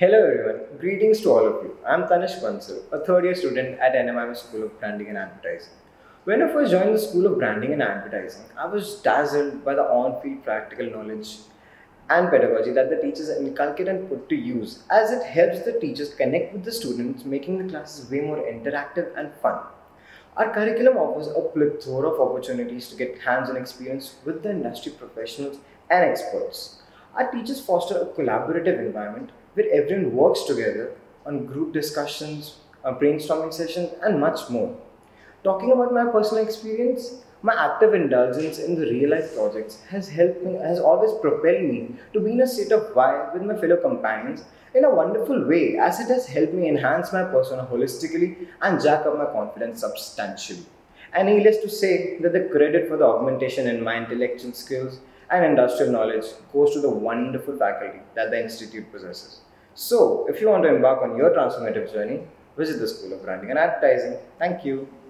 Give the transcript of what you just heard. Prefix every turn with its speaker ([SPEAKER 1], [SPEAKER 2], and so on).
[SPEAKER 1] Hello everyone, greetings to all of you. I'm Kanishk Bansal, a third year student at NMIMS School of Branding and Advertising. When I first joined the School of Branding and Advertising, I was dazzled by the on field practical knowledge and pedagogy that the teachers inculcate and put to use, as it helps the teachers connect with the students, making the classes way more interactive and fun. Our curriculum offers a plethora of opportunities to get hands on experience with the industry professionals and experts. Our teachers foster a collaborative environment where everyone works together on group discussions, uh, brainstorming sessions, and much more. Talking about my personal experience, my active indulgence in the real life projects has helped me, has always propelled me to be in a state of vibe with my fellow companions in a wonderful way, as it has helped me enhance my persona holistically and jack up my confidence substantially. And needless to say that the credit for the augmentation in my intellectual skills and industrial knowledge goes to the wonderful faculty that the institute possesses. So, if you want to embark on your transformative journey, visit the School of Branding and Advertising. Thank you.